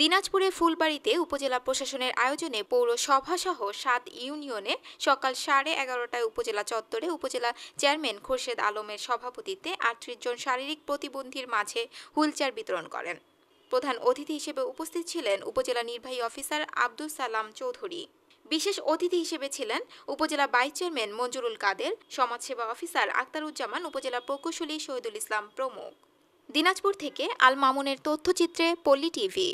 দিনাজপুরে ফুলবাড়িতে উপজেলা প্রশাসনের আয়োজনে পৌরসভাসহ সাত ইউনিয়নে সকাল সাড়ে এগারোটায় উপজেলা চত্বরে উপজেলা চেয়ারম্যান খোরশেদ আলমের সভাপতিত্বে আটত্রিশ জন শারীরিক প্রতিবন্ধীর মাঝে হুইলচেয়ার বিতরণ করেন। প্রধান অতিথি হিসেবে উপস্থিত ছিলেন উপজেলা নির্বাহী অফিসার আব্দুল সালাম চৌধুরী। বিশেষ অতিথি হিসেবে ছিলেন উপজেলা ভাইস চেয়ারম্যান মঞ্জুরুল কাদের, সমাজসেবা অফিসার আক্তারুজ্জামান, উপজেলা প্রকৌশলী শহীদুল ইসলাম প্রমুখ। দিনাজপুর থেকে আল মামুনের তথ্যচিত্রে পল্লী টিভি।